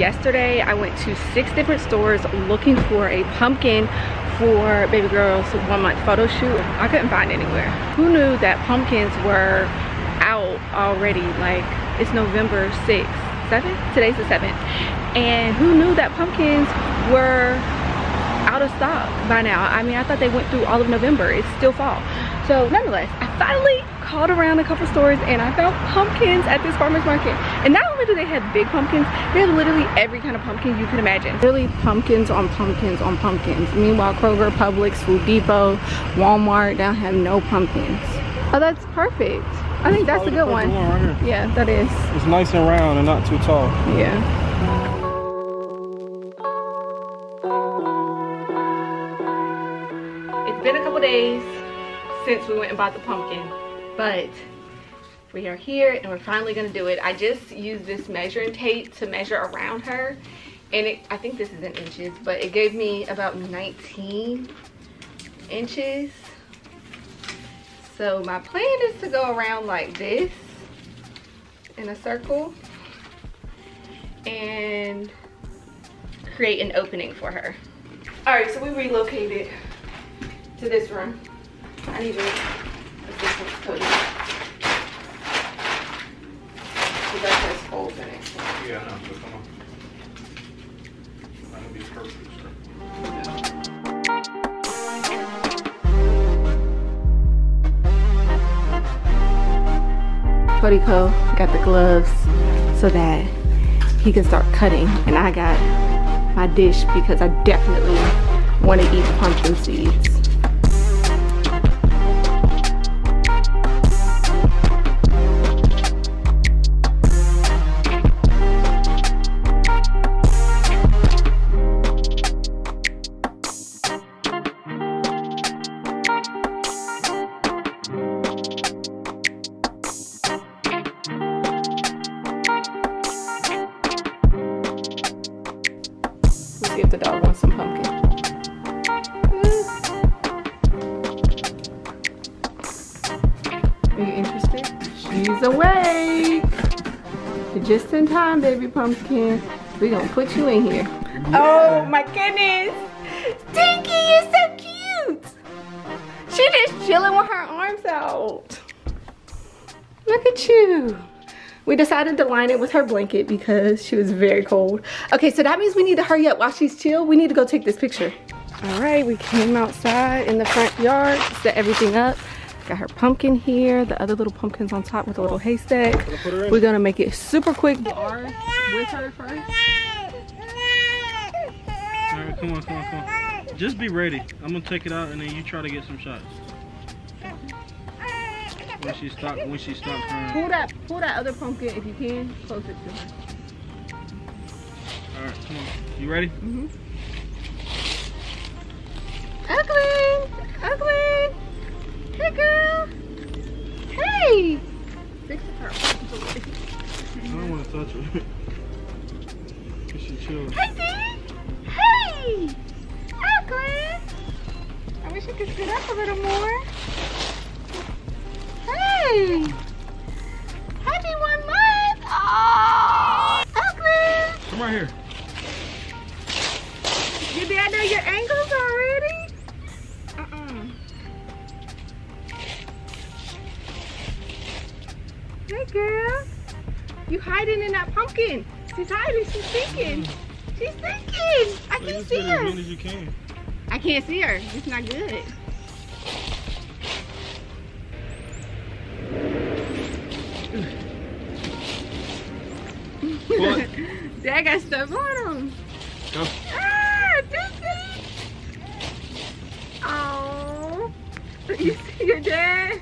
yesterday I went to six different stores looking for a pumpkin for baby girl's one month photo shoot. I couldn't find anywhere. Who knew that pumpkins were out already? Like it's November 6th, 7th? Today's the 7th. And who knew that pumpkins were out of stock by now. I mean, I thought they went through all of November. It's still fall. So nonetheless, I finally called around a couple stores and I found pumpkins at this farmer's market. And not only do they have big pumpkins, they have literally every kind of pumpkin you can imagine. Really pumpkins on pumpkins on pumpkins. Meanwhile, Kroger, Publix, Food Depot, Walmart, they don't have no pumpkins. Oh, that's perfect. I think that's a good one. one right yeah, that is. It's nice and round and not too tall. Yeah. It's been a couple days since we went and bought the pumpkin, but we are here and we're finally gonna do it. I just used this measuring tape to measure around her and it, I think this is in inches, but it gave me about 19 inches. So my plan is to go around like this in a circle and create an opening for her. All right, so we relocated to this room. I need your Cody Co got the gloves so that he can start cutting. And I got my dish because I definitely want to eat the dog wants some pumpkin seeds. just in time, baby pumpkin. we gonna put you in here. Oh my goodness. Tinky, you're so cute. She just chilling with her arms out. Look at you. We decided to line it with her blanket because she was very cold. Okay, so that means we need to hurry up while she's chill. We need to go take this picture. All right, we came outside in the front yard, set everything up. Got her pumpkin here, the other little pumpkins on top with a little haystack. We're gonna make it super quick. Are with her first. Alright, come on, come on, come on. Just be ready. I'm gonna take it out and then you try to get some shots. When she stop when she stops crying. Pull that pull that other pumpkin if you can, closer to her. Alright, come on. You ready? Mm-hmm. Ugly! Ugly! Hey, girl. Hey. Fix her. I don't want to touch her. she chills. Hey, D. Hey. Oakland. I wish I could sit up a little more. Hey. Happy one month. Oh. Oakland. Come right here. Did I know your ankles already? Uh -uh. Hey girl. You hiding in that pumpkin. She's hiding. She's thinking. She's thinking. I can well, see her. As as you can. I can't see her. It's not good. What? Dad got stuff on him. Go. Ah, Dookie. Oh. You see your dad?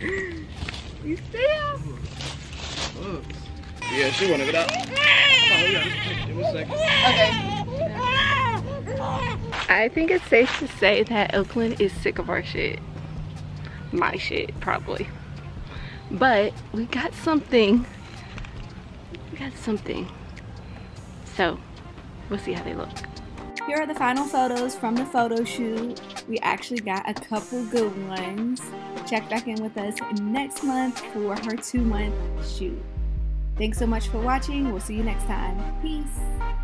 You still? Look. Yeah, she wanna get out. Oh, Okay. I think it's safe to say that Oakland is sick of our shit. My shit, probably. But we got something. Got something. So, we'll see how they look. Here are the final photos from the photo shoot. We actually got a couple good ones. Check back in with us next month for her two month shoot. Thanks so much for watching. We'll see you next time. Peace.